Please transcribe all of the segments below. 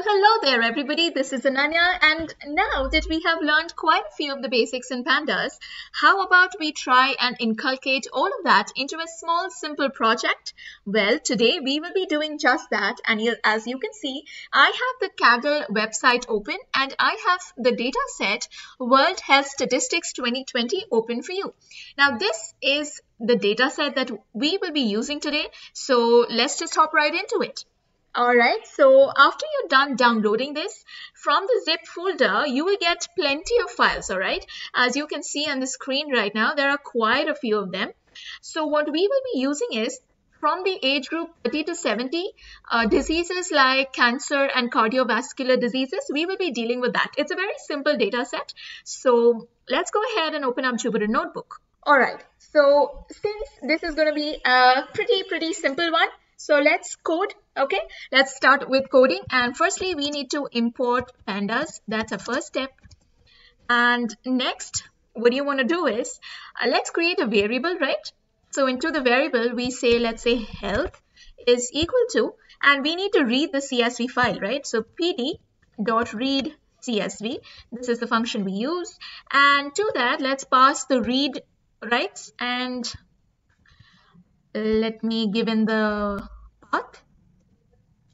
Well, hello there, everybody. This is Ananya, and now that we have learned quite a few of the basics in pandas, how about we try and inculcate all of that into a small, simple project? Well, today we will be doing just that, and as you can see, I have the Kaggle website open, and I have the data set World Health Statistics 2020 open for you. Now, this is the data set that we will be using today, so let's just hop right into it. Alright, so after you're done downloading this, from the zip folder, you will get plenty of files, alright? As you can see on the screen right now, there are quite a few of them. So what we will be using is from the age group 30 to 70, uh, diseases like cancer and cardiovascular diseases, we will be dealing with that. It's a very simple data set. So let's go ahead and open up Jupyter Notebook. All right, so since this is going to be a pretty, pretty simple one, so let's code. Okay, let's start with coding. And firstly, we need to import pandas. That's a first step. And next, what you want to do is, uh, let's create a variable, right? So into the variable, we say, let's say health is equal to, and we need to read the CSV file, right? So pd dot read CSV. This is the function we use. And to that, let's pass the read rights and let me give in the path.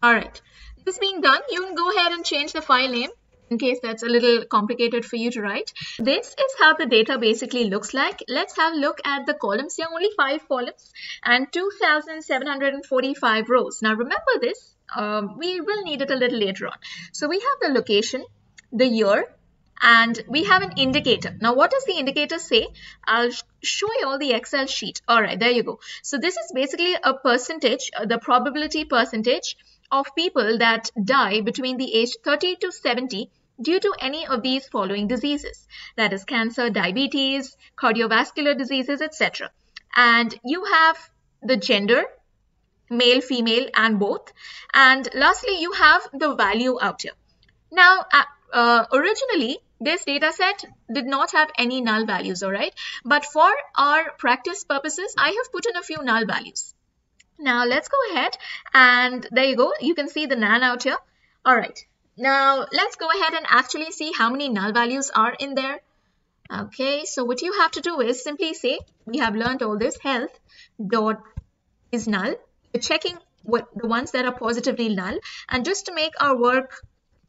All right, this being done, you can go ahead and change the file name in case that's a little complicated for you to write. This is how the data basically looks like. Let's have a look at the columns. There are only five columns and 2,745 rows. Now remember this, um, we will need it a little later on. So we have the location, the year, and we have an indicator. Now, what does the indicator say? I'll show you all the Excel sheet. All right, there you go. So this is basically a percentage, uh, the probability percentage of people that die between the age 30 to 70 due to any of these following diseases. That is cancer, diabetes, cardiovascular diseases, etc. And you have the gender, male, female, and both. And lastly, you have the value out here. Now, uh, originally, this data set did not have any null values, all right? But for our practice purposes, I have put in a few null values. Now let's go ahead and there you go. You can see the nan out here. All right. Now let's go ahead and actually see how many null values are in there. Okay, so what you have to do is simply say, we have learned all this health dot is null. We're checking what the ones that are positively null. And just to make our work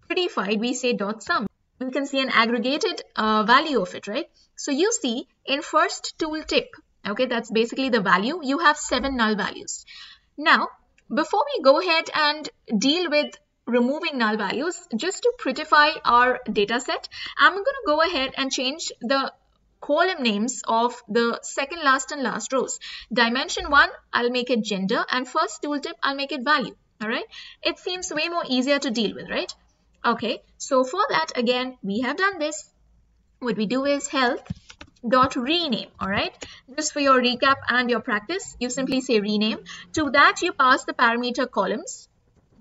prettified, we say dot sum we can see an aggregated uh, value of it, right? So you see in first tooltip, okay, that's basically the value, you have seven null values. Now, before we go ahead and deal with removing null values, just to prettify our data set, I'm going to go ahead and change the column names of the second last and last rows. Dimension 1, I'll make it gender and first tooltip, I'll make it value. All right. It seems way more easier to deal with, right? Okay, so for that, again, we have done this. What we do is health dot rename all right? Just for your recap and your practice you simply say rename. To that you pass the parameter columns.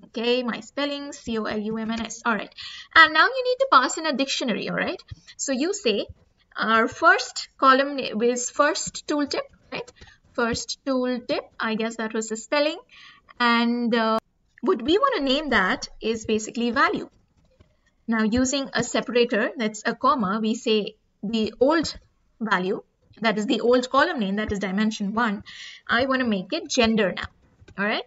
Okay my spelling c-o-l-u-m-n-s all right. And now you need to pass in a dictionary all right? So you say our first column is first tooltip right? First tooltip i guess that was the spelling. And uh, what we want to name that is basically value now using a separator, that's a comma, we say the old value, that is the old column name, that is dimension 1. I want to make it gender now. Alright.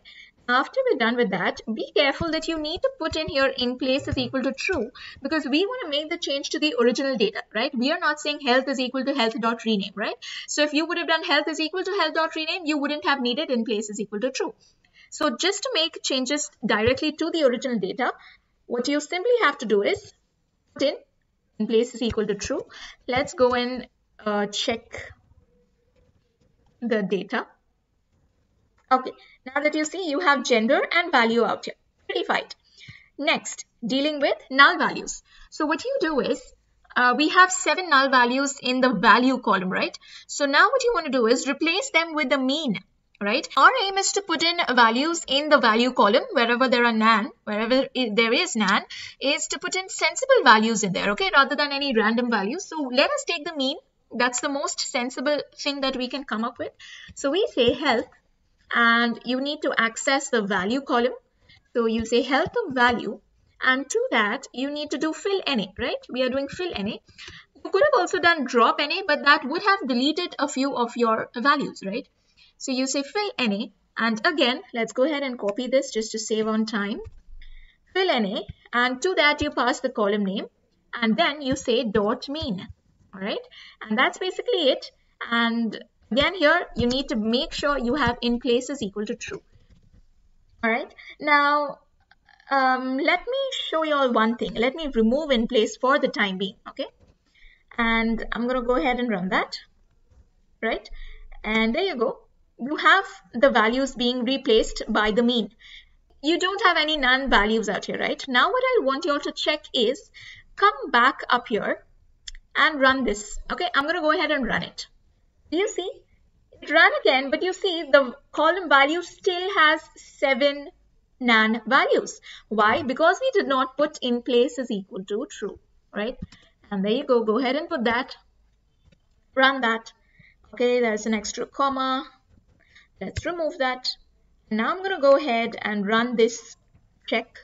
After we're done with that, be careful that you need to put in here in place is equal to true because we want to make the change to the original data, right? We are not saying health is equal to health dot rename, right? So if you would have done health is equal to health dot rename, you wouldn't have needed in place is equal to true. So just to make changes directly to the original data, what you simply have to do is put in in place is equal to true. Let's go and uh, check the data. Okay, now that you see you have gender and value out here. Pretty fine. Next, dealing with null values. So what you do is uh, we have seven null values in the value column, right? So now what you want to do is replace them with the mean right? Our aim is to put in values in the value column wherever there are nan, wherever there is nan, is to put in sensible values in there, okay, rather than any random values. So let us take the mean. That's the most sensible thing that we can come up with. So we say health and you need to access the value column. So you say health of value And to that, you need to do fillna, right? We are doing fillna. You could have also done dropna, but that would have deleted a few of your values, right? So you say fillna. And again, let's go ahead and copy this just to save on time. fillna. And to that, you pass the column name. And then you say dot mean. All right. And that's basically it. And again, here you need to make sure you have in places equal to true. All right. Now, um, let me show you all one thing. Let me remove in place for the time being, okay? And I'm going to go ahead and run that, right? And there you go. You have the values being replaced by the mean. You don't have any none values out here, right? Now what I want you all to check is come back up here and run this. Okay, I'm going to go ahead and run it. Do you see? It ran again, but you see the column value still has seven none values. Why? Because we did not put in place is equal to true, right? And there you go. Go ahead and put that. Run that. Okay, there's an extra comma. Let's remove that. Now I'm going to go ahead and run this check.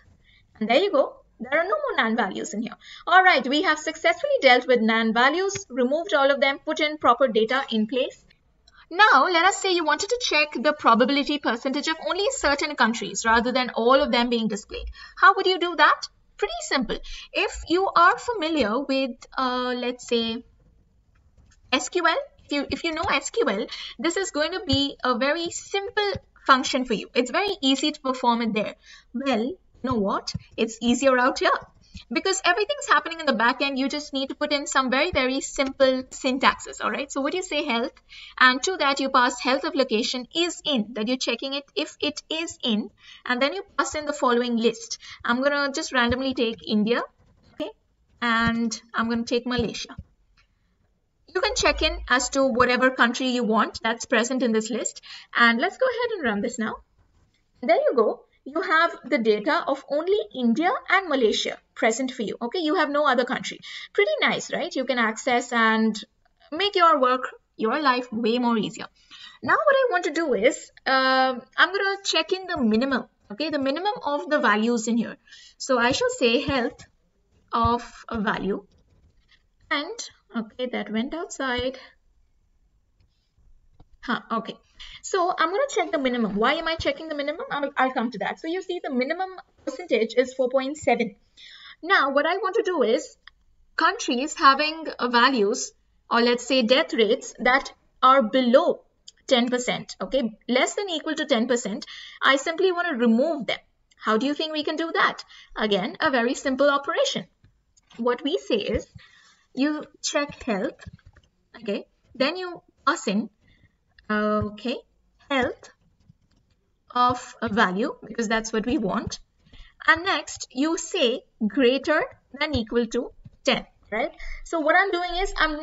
And there you go. There are no more NaN values in here. All right, we have successfully dealt with NaN values, removed all of them, put in proper data in place. Now, let us say you wanted to check the probability percentage of only certain countries rather than all of them being displayed. How would you do that? Pretty simple. If you are familiar with, uh, let's say, SQL, if you, if you know SQL, this is going to be a very simple function for you. It's very easy to perform it there. Well, you know what? It's easier out here because everything's happening in the back end you just need to put in some very very simple syntaxes all right so what do you say health and to that you pass health of location is in that you're checking it if it is in and then you pass in the following list i'm gonna just randomly take india okay and i'm gonna take malaysia you can check in as to whatever country you want that's present in this list and let's go ahead and run this now there you go you have the data of only India and Malaysia present for you. Okay, you have no other country. Pretty nice, right? You can access and make your work, your life way more easier. Now what I want to do is, uh, I'm going to check in the minimum, okay, the minimum of the values in here. So I shall say health of a value and, okay, that went outside. Huh, okay. So I'm going to check the minimum. Why am I checking the minimum? I'll, I'll come to that. So you see the minimum percentage is 4.7. Now what I want to do is countries having values or let's say death rates that are below 10%, okay, less than equal to 10%, I simply want to remove them. How do you think we can do that? Again, a very simple operation. What we say is you check health, okay, then you pass in okay health of a value because that's what we want. And next you say greater than equal to 10 right? So what i'm doing is i'm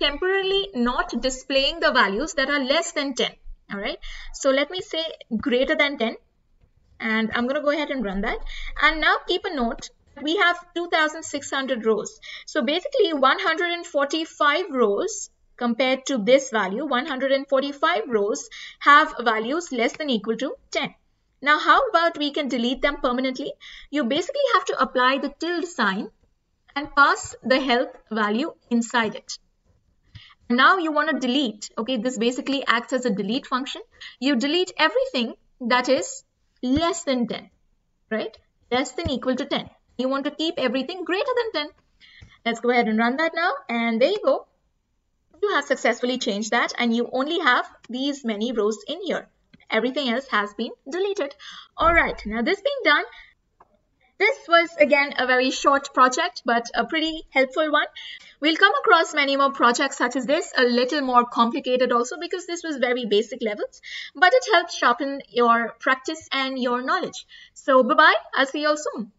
temporarily not displaying the values that are less than 10 all right? So let me say greater than 10 and i'm going to go ahead and run that. And now keep a note we have 2600 rows. So basically 145 rows compared to this value 145 rows have values less than equal to 10 now how about we can delete them permanently? You basically have to apply the tilde sign and pass the health value inside it. Now you want to delete okay this basically acts as a delete function. You delete everything that is less than 10 right? Less than equal to 10 you want to keep everything greater than 10 let's go ahead and run that now and there you go you have successfully changed that and you only have these many rows in here. Everything else has been deleted. All right, now this being done, this was again a very short project, but a pretty helpful one. We'll come across many more projects such as this, a little more complicated also because this was very basic levels, but it helps sharpen your practice and your knowledge. So bye-bye, I'll see you all soon.